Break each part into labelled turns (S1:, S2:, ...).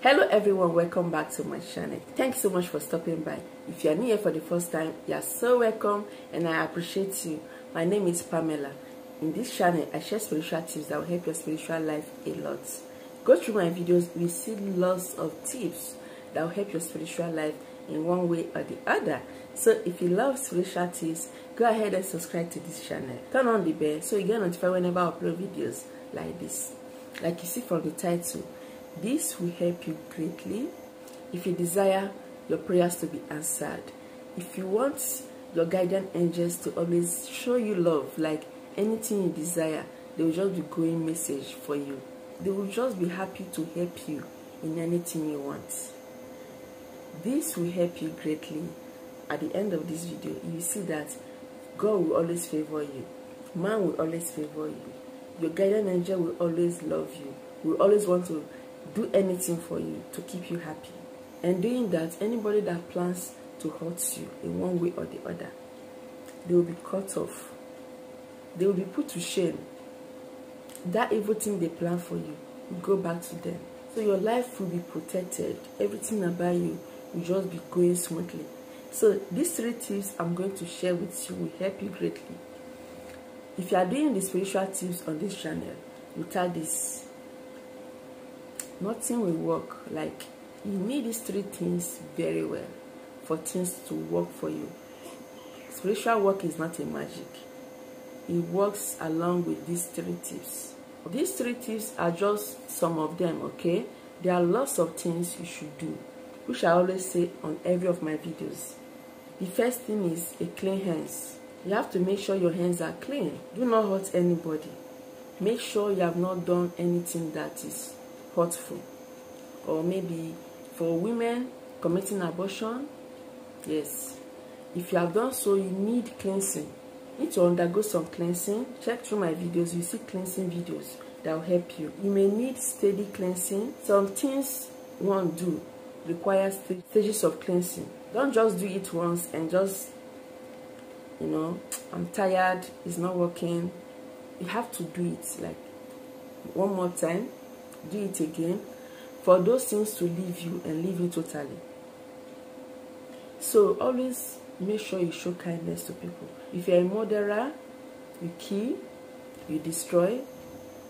S1: hello everyone. Welcome back to my channel. Thanks so much for stopping by. If you are new here for the first time you are so welcome and i appreciate you. My name is pamela. In this channel i share spiritual tips that will help your spiritual life a lot. Go through my videos. You see lots of tips that will help your spiritual life in one way or the other. So if you love spiritual tips go ahead and subscribe to this channel. Turn on the bell so you get notified whenever i upload videos like this. Like you see from the title this will help you greatly if you desire your prayers to be answered. If you want your guardian angels to always show you love like anything you desire they will just be going message for you. They will just be happy to help you in anything you want. This will help you greatly. At the end of this video you see that god will always favor you. Man will always favor you. Your guardian angel will always love you will always want to do anything for you to keep you happy. And doing that anybody that plans to hurt you in one way or the other they will be cut off. They will be put to shame. That evil thing they plan for you will go back to them. So your life will be protected. Everything about you will just be going smoothly. So these three tips i'm going to share with you will help you greatly. If you are doing the spiritual tips on this channel without this nothing will work. Like you need these three things very well for things to work for you. Spiritual work is not a magic. It works along with these three tips. These three tips are just some of them okay? There are lots of things you should do which i always say on every of my videos. The first thing is a clean hands. You have to make sure your hands are clean. Do not hurt anybody. Make sure you have not done anything that is hurtful. Or maybe for women committing abortion yes. If you have done so you need cleansing. You need to undergo some cleansing. Check through my videos. You see cleansing videos that will help you. You may need steady cleansing. Some things one do require stages of cleansing. Don't just do it once and just you know i'm tired it's not working. You have to do it like one more time do it again. For those things to leave you and leave you totally. So always make sure you show kindness to people. If you're a murderer you kill you destroy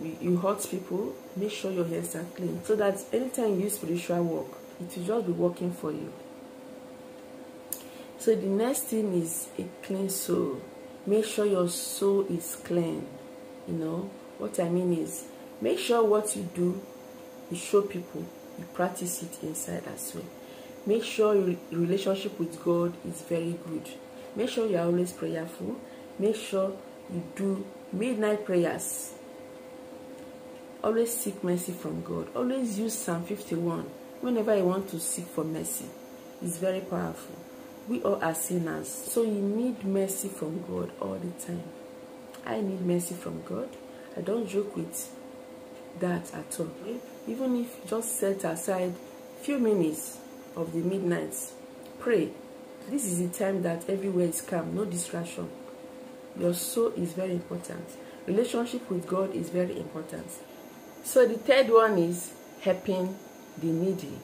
S1: you, you hurt people make sure your hands are clean. So that anytime you use spiritual work it will just be working for you. So the next thing is a clean soul. Make sure your soul is clean. You know what i mean is make sure what you do you show people you practice it inside as well. Make sure your relationship with god is very good. Make sure you are always prayerful. Make sure you do midnight prayers. Always seek mercy from god. Always use psalm 51 whenever you want to seek for mercy. It's very powerful. We all are sinners so you need mercy from god all the time. I need mercy from god. I don't joke with that at all even if you just set aside few minutes of the midnight pray. This is the time that everywhere is calm no distraction. Your soul is very important. Relationship with god is very important. So the third one is helping the needy.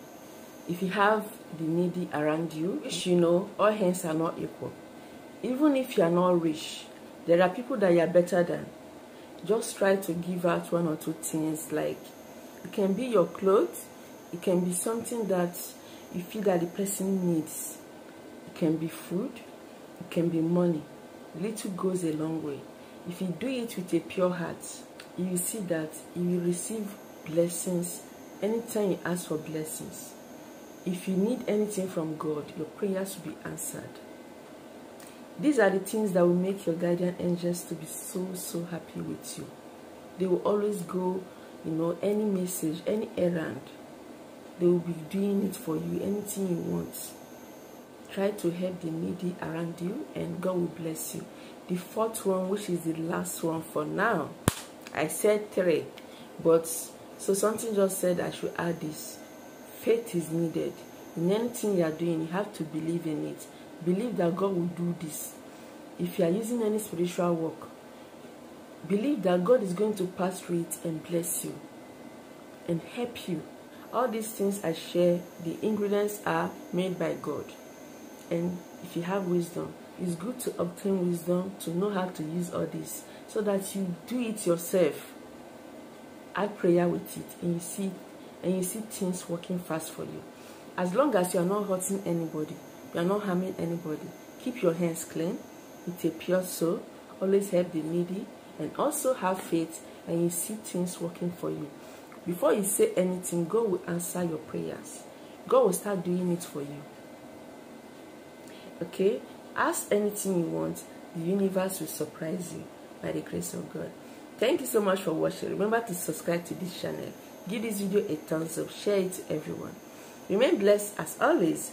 S1: If you have the needy around you which you know all hands are not equal. Even if you are not rich there are people that you are better than just try to give out one or two things like it can be your clothes it can be something that you feel that the person needs. It can be food it can be money. Little goes a long way. If you do it with a pure heart you will see that you will receive blessings anytime you ask for blessings. If you need anything from god your prayers will be answered these are the things that will make your guardian angels to be so so happy with you. They will always go you know any message any errand they will be doing it for you anything you want. Try to help the needy around you and god will bless you. The fourth one which is the last one for now i said three but so something just said i should add this. Faith is needed. In anything you are doing you have to believe in it believe that god will do this. If you are using any spiritual work believe that god is going to pass through it and bless you and help you. All these things i share the ingredients are made by god. And if you have wisdom it's good to obtain wisdom to know how to use all this so that you do it yourself. Add prayer with it and you see and you see things working fast for you. As long as you are not hurting anybody you are not harming anybody. Keep your hands clean. With a pure soul always help the needy and also have faith and you see things working for you. Before you say anything god will answer your prayers. God will start doing it for you. Okay? Ask anything you want. The universe will surprise you by the grace of god. Thank you so much for watching. Remember to subscribe to this channel. Give this video a thumbs up. Share it to everyone. Remain blessed as always